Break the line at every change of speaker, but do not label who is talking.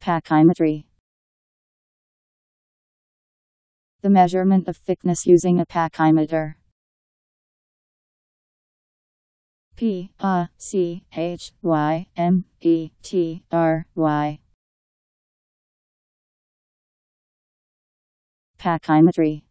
Pachymetry. The measurement of thickness using a pachymeter. P A C H Y M E T R Y. Pachymetry.